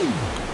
Boom!